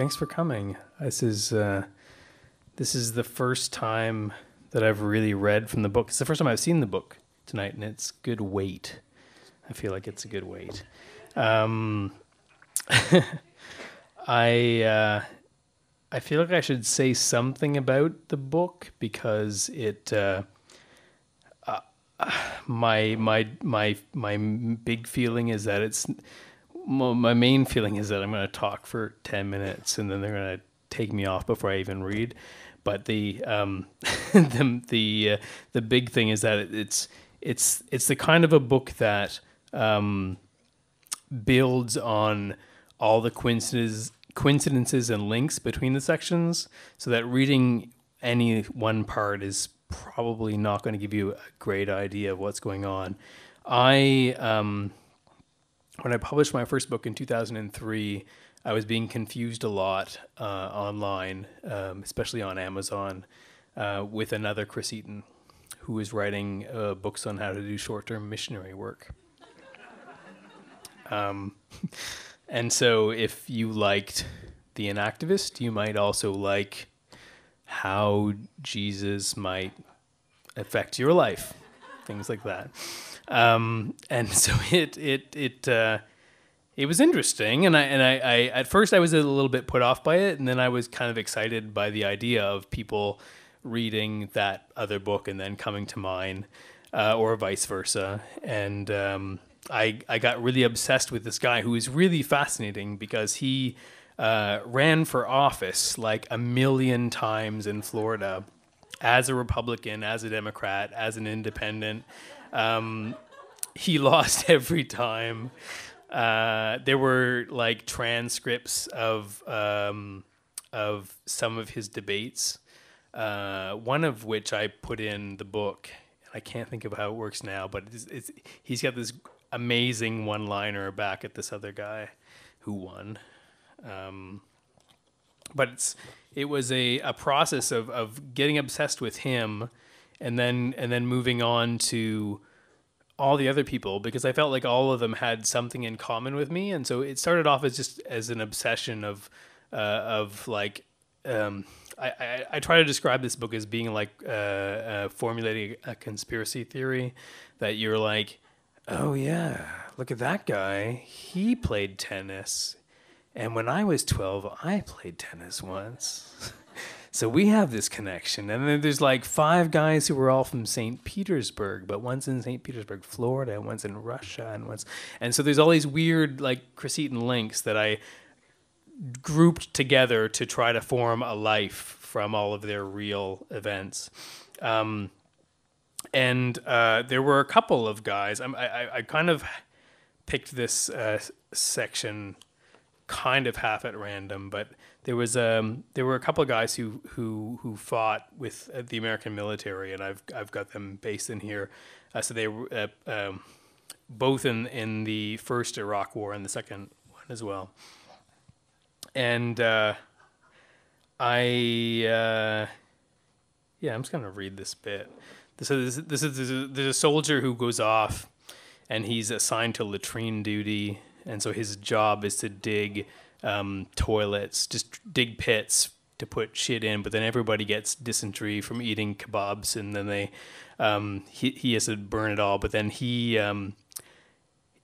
Thanks for coming. This is uh, this is the first time that I've really read from the book. It's the first time I've seen the book tonight, and it's good weight. I feel like it's a good weight. Um, I uh, I feel like I should say something about the book because it. Uh, uh, my my my my big feeling is that it's my main feeling is that I'm going to talk for 10 minutes and then they're going to take me off before I even read. But the um, the the uh, the big thing is that it's it's it's the kind of a book that um, builds on all the coincidences coincidences and links between the sections, so that reading any one part is probably not going to give you a great idea of what's going on. I um, when I published my first book in 2003, I was being confused a lot uh, online, um, especially on Amazon, uh, with another Chris Eaton who was writing uh, books on how to do short term missionary work. Um, and so, if you liked The Inactivist, you might also like how Jesus might affect your life, things like that. Um, and so it it it uh, it was interesting, and I and I, I at first I was a little bit put off by it, and then I was kind of excited by the idea of people reading that other book and then coming to mine, uh, or vice versa, and. Um, I, I got really obsessed with this guy who is really fascinating because he uh, ran for office like a million times in Florida as a Republican, as a Democrat, as an independent. Um, he lost every time. Uh, there were like transcripts of um, of some of his debates. Uh, one of which I put in the book. I can't think of how it works now, but it's, it's, he's got this amazing one-liner back at this other guy who won. Um, but it's it was a, a process of, of getting obsessed with him and then and then moving on to all the other people because I felt like all of them had something in common with me, and so it started off as just as an obsession of uh, of like. Um, I, I, I, try to describe this book as being like uh, uh, formulating a conspiracy theory that you're like, oh yeah, look at that guy. He played tennis. And when I was 12, I played tennis once. So we have this connection. And then there's like five guys who were all from St. Petersburg, but one's in St. Petersburg, Florida, and one's in Russia, and one's and so there's all these weird like Chris Eaton links that I grouped together to try to form a life from all of their real events. Um, and uh, there were a couple of guys. I, I, I kind of picked this uh, section kind of half at random, but there was um, there were a couple of guys who who who fought with uh, the American military, and I've I've got them based in here. Uh, so they were uh, um, both in in the first Iraq War and the second one as well. And uh, I uh, yeah, I'm just gonna read this bit. So this, this is this is, there's a soldier who goes off, and he's assigned to latrine duty, and so his job is to dig um, toilets, just dig pits to put shit in. But then everybody gets dysentery from eating kebabs, and then they um, he he has to burn it all. But then he um,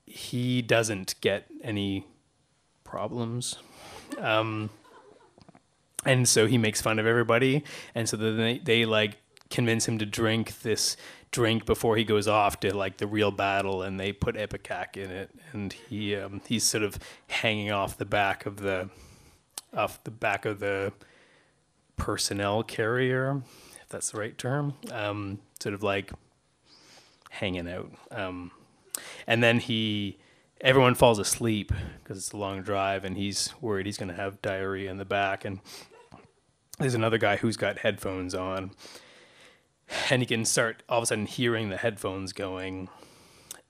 he doesn't get any problems. Um, and so he makes fun of everybody, and so then they, they like convince him to drink this drink before he goes off to like the real battle, and they put ipecac in it, and he um, he's sort of hanging off the back of the off the back of the personnel carrier, if that's the right term, um, sort of like hanging out, um, and then he everyone falls asleep because it's a long drive, and he's worried he's going to have diarrhea in the back, and there's another guy who's got headphones on and he can start all of a sudden hearing the headphones going,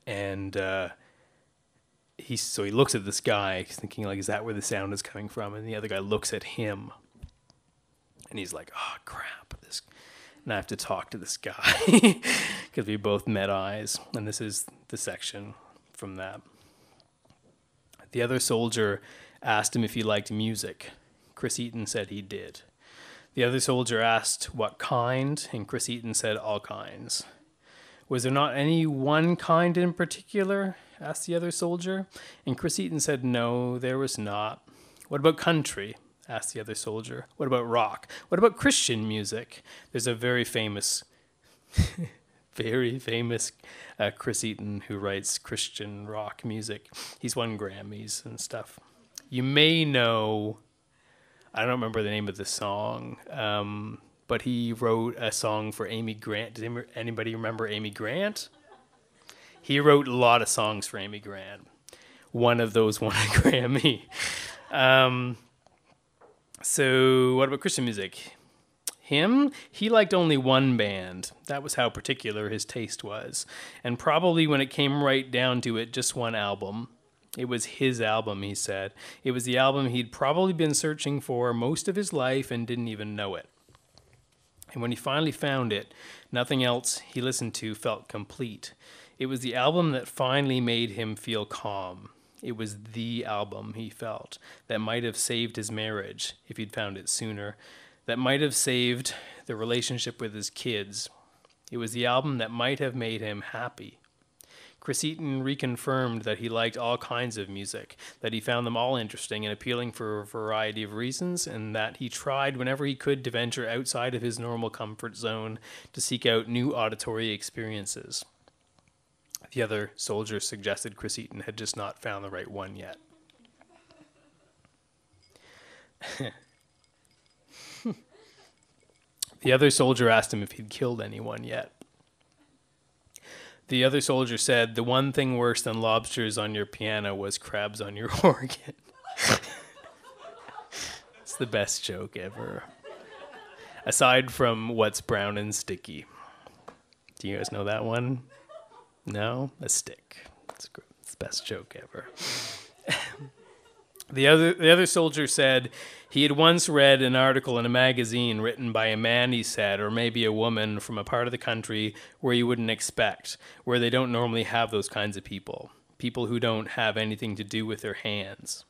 and uh, he so he looks at this guy, thinking like, is that where the sound is coming from? And the other guy looks at him, and he's like, oh crap, this. And I have to talk to this guy because we both met eyes, and this is the section from that. The other soldier asked him if he liked music Chris Eaton said he did. The other soldier asked what kind, and Chris Eaton said all kinds. Was there not any one kind in particular? asked the other soldier. And Chris Eaton said no, there was not. What about country? asked the other soldier. What about rock? What about Christian music? There's a very famous, very famous uh, Chris Eaton who writes Christian rock music. He's won Grammys and stuff. You may know, I don't remember the name of the song, um, but he wrote a song for Amy Grant. Does anybody remember Amy Grant? He wrote a lot of songs for Amy Grant. One of those won a Grammy. Um, so, what about Christian music? Him, he liked only one band. That was how particular his taste was. And probably when it came right down to it, just one album. It was his album, he said. It was the album he'd probably been searching for most of his life and didn't even know it. And when he finally found it, nothing else he listened to felt complete. It was the album that finally made him feel calm. It was the album he felt that might have saved his marriage if he'd found it sooner that might have saved the relationship with his kids. It was the album that might have made him happy. Chris Eaton reconfirmed that he liked all kinds of music, that he found them all interesting and appealing for a variety of reasons, and that he tried whenever he could to venture outside of his normal comfort zone to seek out new auditory experiences. The other soldiers suggested Chris Eaton had just not found the right one yet. The other soldier asked him if he'd killed anyone yet. The other soldier said, The one thing worse than lobsters on your piano was crabs on your organ. it's the best joke ever. Aside from what's brown and sticky. Do you guys know that one? No? A stick. It's, the best joke ever. The other the other soldier said he had once read an article in a magazine written by a man, he said, or maybe a woman from a part of the country where you wouldn't expect, where they don't normally have those kinds of people. People who don't have anything to do with their hands.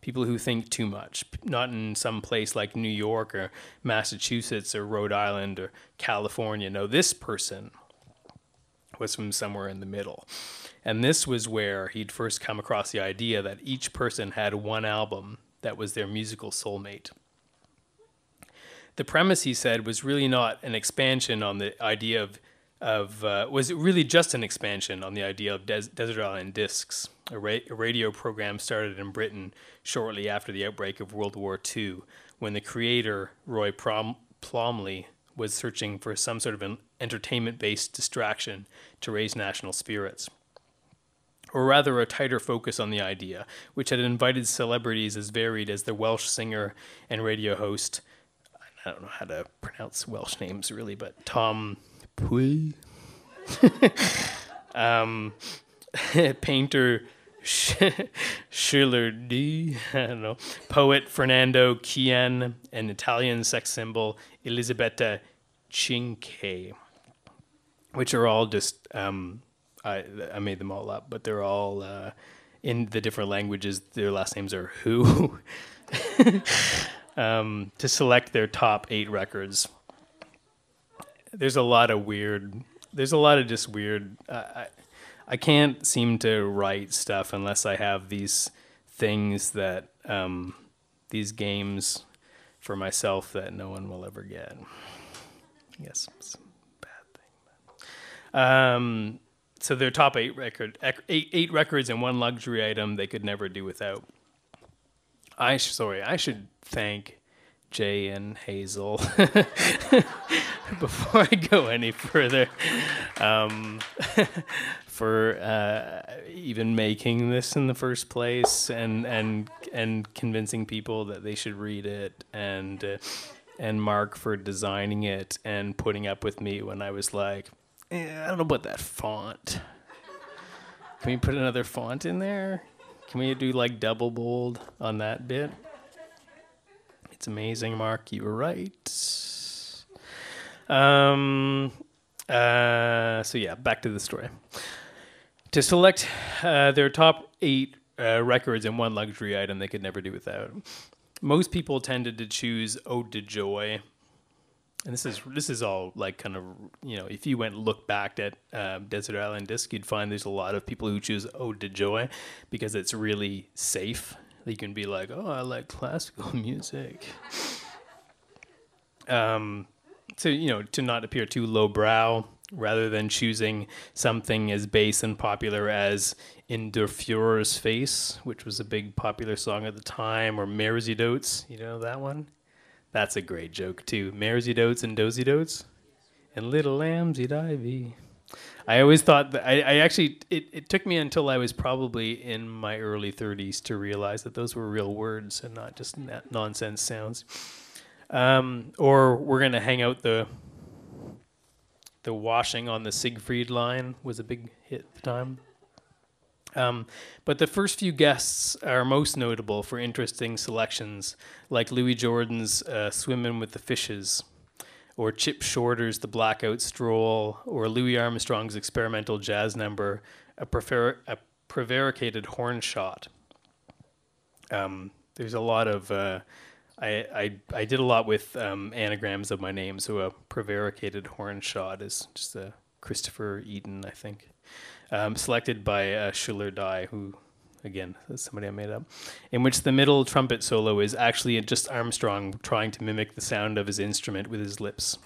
People who think too much, not in some place like New York or Massachusetts or Rhode Island or California. No, this person was from somewhere in the middle. And this was where he'd first come across the idea that each person had one album that was their musical soulmate. The premise, he said, was really not an expansion on the idea of, of uh, was really just an expansion on the idea of Des- Desert Island Discs, a, ra- a radio program started in Britain shortly after the outbreak of World War II, when the creator, Roy Prom- Plomley, was searching for some sort of an entertainment based distraction to raise national spirits or rather a tighter focus on the idea, which had invited celebrities as varied as the Welsh singer and radio host. I don't know how to pronounce Welsh names really, but Tom Pui, um, painter Schiller D, I don't know, poet Fernando Kien, and Italian sex symbol Elisabetta Cinque, which are all just um, I I made them all up, but they're all uh, in the different languages. Their last names are Who. um, to select their top eight records. There's a lot of weird. There's a lot of just weird. Uh, I I can't seem to write stuff unless I have these things that um, these games for myself that no one will ever get. I guess it's a bad thing. Um, so their top eight record eight, eight records and one luxury item they could never do without. I sorry, I should thank Jay and Hazel before I go any further um, for uh, even making this in the first place and and and convincing people that they should read it and uh, and Mark for designing it and putting up with me when I was like I don't know about that font. Can we put another font in there? Can we do like double bold on that bit? It's amazing, Mark. You were right. Um, uh, so yeah, back to the story. To select uh, their top eight uh, records and one luxury item they could never do without. most people tended to choose Ode to Joy. And this is this is all like kind of you know if you went look back at uh, Desert Island Disc, you'd find there's a lot of people who choose Ode to Joy because it's really safe. You can be like, oh, I like classical music. um, so you know to not appear too lowbrow rather than choosing something as base and popular as In der Führer's Face, which was a big popular song at the time, or Mairzy Doats, you know that one? That's a great joke too. Mairzy Doats and Dozy Dotes and Little Lambs Eat Ivy. I always thought that I, I actually it, it took me until I was probably in my early 30s to realize that those were real words and not just na- nonsense sounds. Um, or we're gonna hang out the the washing on the Siegfried line was a big hit at the time. Um, but the first few guests are most notable for interesting selections, like Louis Jordan's uh, "Swimming with the Fishes," or Chip Shorter's "The Blackout Stroll," or Louis Armstrong's experimental jazz number, "A, prefer- a Prevaricated Horn Shot." Um, there's a lot of uh, I, I I did a lot with um, anagrams of my name, so a prevaricated horn shot is just a Christopher Eaton, I think. Um, selected by uh, Schuller Dye, who, again, is somebody I made up, in which the middle trumpet solo is actually just Armstrong trying to mimic the sound of his instrument with his lips.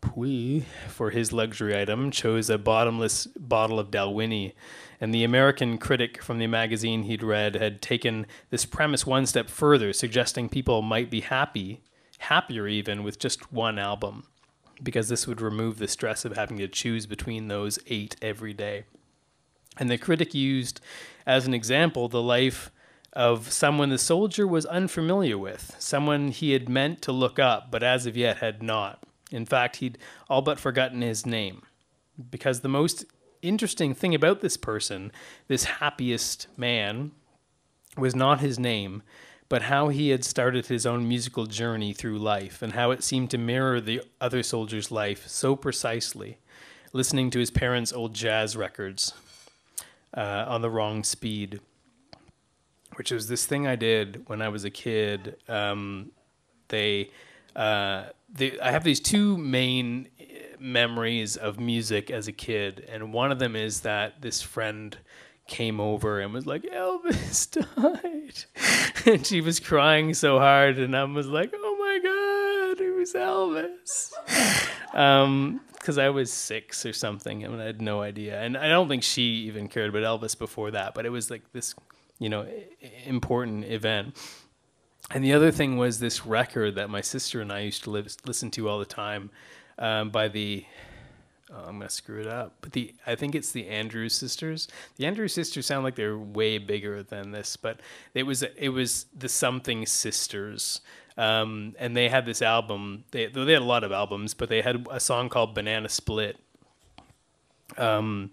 Pui, for his luxury item, chose a bottomless bottle of Dalwhinnie, and the American critic from the magazine he'd read had taken this premise one step further, suggesting people might be happy, happier even, with just one album because this would remove the stress of having to choose between those eight every day. And the critic used as an example the life of someone the soldier was unfamiliar with, someone he had meant to look up, but as of yet had not. In fact, he'd all but forgotten his name. Because the most interesting thing about this person, this happiest man, was not his name, but how he had started his own musical journey through life and how it seemed to mirror the other soldier's life so precisely, listening to his parents' old jazz records uh, on the wrong speed, which was this thing I did when I was a kid. Um, they, uh, they, I have these two main uh, memories of music as a kid, and one of them is that this friend came over and was like, Elvis died. and she was crying so hard, and I was like, oh my God, it was Elvis? um, because I was six or something, and I had no idea. And I don't think she even cared about Elvis before that, but it was like this, you know, important event. And the other thing was this record that my sister and I used to live, listen to all the time um, by the oh, I'm gonna screw it up. But the I think it's the Andrews sisters. The Andrews sisters sound like they're way bigger than this, but it was it was the Something Sisters. Um, and they had this album. They they had a lot of albums, but they had a song called Banana Split. Um,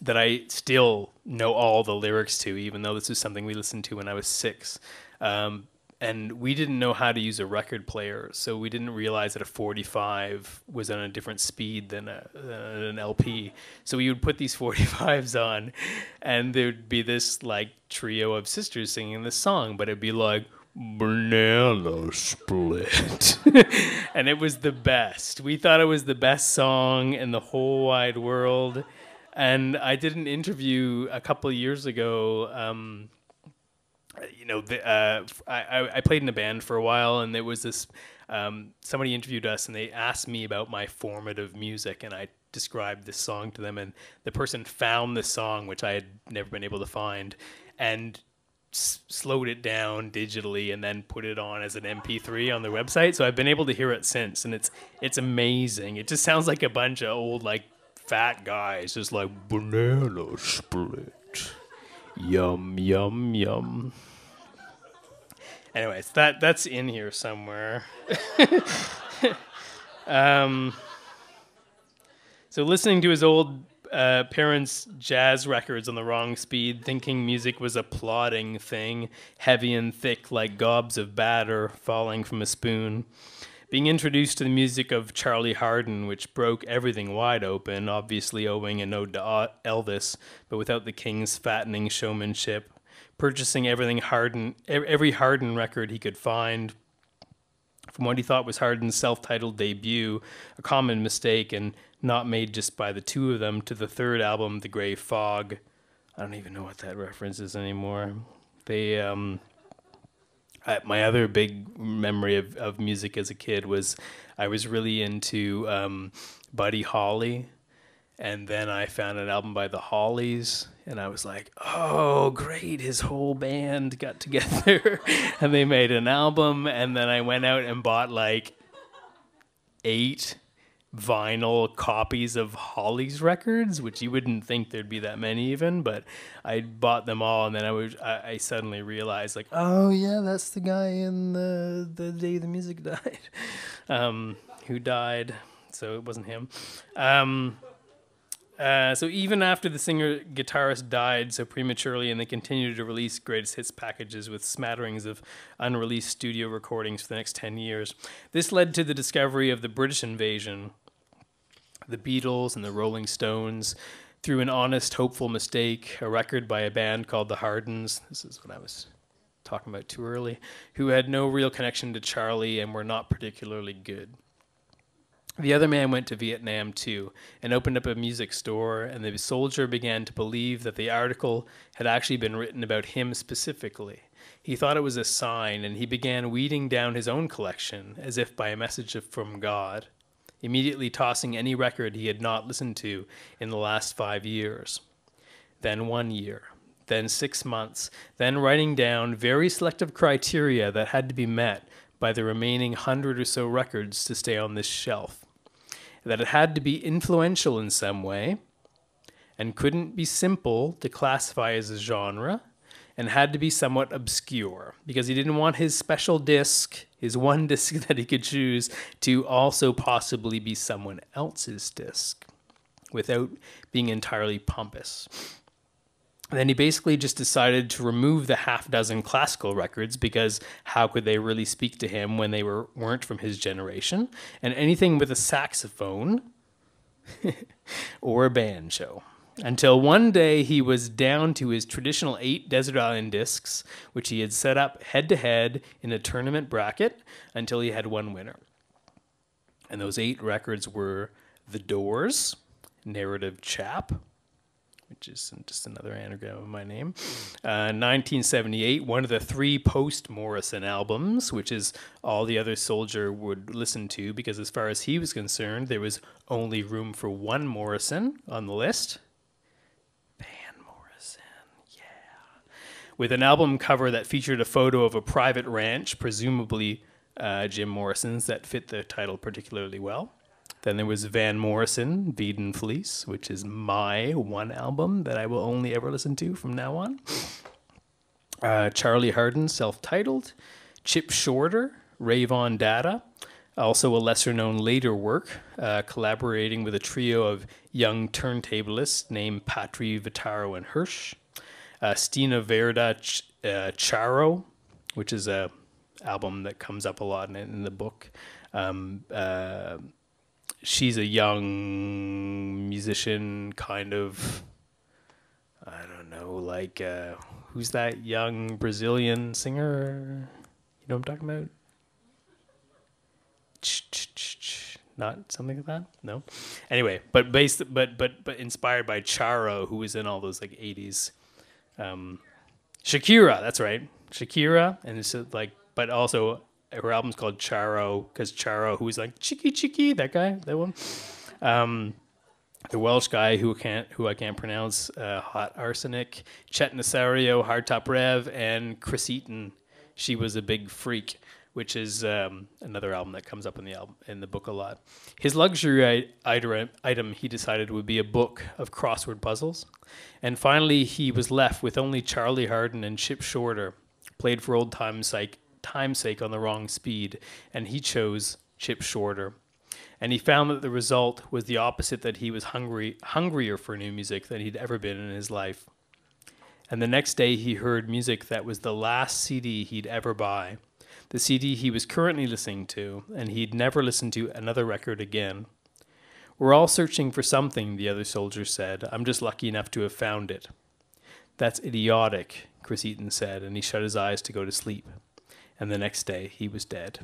that I still know all the lyrics to, even though this is something we listened to when I was six. Um, and we didn't know how to use a record player, so we didn't realize that a 45 was on a different speed than, a, than an LP. So we would put these 45s on, and there'd be this like trio of sisters singing this song, but it'd be like banana split, and it was the best. We thought it was the best song in the whole wide world. And I did an interview a couple years ago. Um, you know, the, uh, I, I played in a band for a while, and there was this um, somebody interviewed us, and they asked me about my formative music, and I described this song to them, and the person found this song, which I had never been able to find, and s- slowed it down digitally, and then put it on as an MP3 on their website. So I've been able to hear it since, and it's it's amazing. It just sounds like a bunch of old like fat guys, just like banana split. Yum yum yum. Anyways, that that's in here somewhere. um, so listening to his old uh, parents' jazz records on the wrong speed, thinking music was a plodding thing, heavy and thick like gobs of batter falling from a spoon. Being introduced to the music of Charlie Hardin, which broke everything wide open, obviously owing a ode to Elvis, but without the king's fattening showmanship purchasing everything Hardin, every Hardin record he could find. From what he thought was Hardin's self-titled debut, a common mistake and not made just by the two of them, to the third album, The Grey Fog. I don't even know what that reference is anymore. They, um, I, my other big memory of, of music as a kid was I was really into um, Buddy Holly and then I found an album by the Hollies, and I was like, "Oh, great! His whole band got together, and they made an album." And then I went out and bought like eight vinyl copies of Holly's records, which you wouldn't think there'd be that many even, but I bought them all, and then I was I, I suddenly realized like, "Oh yeah, that's the guy in the the day the music died, um, who died." So it wasn't him. Um, uh, so even after the singer guitarist died so prematurely, and they continued to release greatest hits packages with smatterings of unreleased studio recordings for the next ten years, this led to the discovery of the British invasion, the Beatles and the Rolling Stones. Through an honest, hopeful mistake, a record by a band called the Hardins. This is what I was talking about too early, who had no real connection to Charlie and were not particularly good. The other man went to Vietnam too and opened up a music store, and the soldier began to believe that the article had actually been written about him specifically. He thought it was a sign, and he began weeding down his own collection as if by a message from God, immediately tossing any record he had not listened to in the last five years. Then one year, then six months, then writing down very selective criteria that had to be met by the remaining hundred or so records to stay on this shelf. That it had to be influential in some way and couldn't be simple to classify as a genre and had to be somewhat obscure because he didn't want his special disc, his one disc that he could choose, to also possibly be someone else's disc without being entirely pompous. Then he basically just decided to remove the half dozen classical records because how could they really speak to him when they were weren't from his generation? And anything with a saxophone or a banjo until one day he was down to his traditional eight desert island discs which he had set up head to head in a tournament bracket until he had one winner and those eight records were the doors narrative chap which is just another anagram of my name. Uh, 1978, one of the three post Morrison albums, which is all the other soldier would listen to, because as far as he was concerned, there was only room for one Morrison on the list. Van Morrison, yeah. With an album cover that featured a photo of a private ranch, presumably uh, Jim Morrison's, that fit the title particularly well. Then there was Van Morrison, and Fleece, which is my one album that I will only ever listen to from now on. Uh, Charlie Hardin, self titled. Chip Shorter, Rave on Data, also a lesser known later work, uh, collaborating with a trio of young turntablists named Patri, Vitaro, and Hirsch. Uh, Stina Verda Ch- uh, Charo, which is a album that comes up a lot in, in the book. Um, uh, she's a young musician, kind of. I don't know, like uh, who's that young Brazilian singer? You know what I'm talking about? Not something like that. No. Anyway, but based, but but but inspired by Charo, who was in all those like '80s. Um, Shakira, that's right, Shakira, and it's like, but also her album's called Charo because Charo, who's like Chicky Chicky, that guy, that one. Um, the Welsh guy who can't who I can't pronounce, uh, Hot Arsenic, Chet Nasario, Hardtop Rev, and Chris Eaton. She was a big freak, which is um, another album that comes up in the album in the book a lot. His luxury item, item he decided would be a book of crossword puzzles, and finally he was left with only Charlie Hardin and Chip Shorter, played for old time's sake time's sake on the wrong speed, and he chose Chip Shorter. And he found that the result was the opposite that he was hungry, hungrier for new music than he'd ever been in his life. And the next day he heard music that was the last CD he'd ever buy, the CD he was currently listening to, and he'd never listen to another record again. We're all searching for something, the other soldier said. I'm just lucky enough to have found it. That's idiotic, Chris Eaton said, and he shut his eyes to go to sleep. And the next day, he was dead.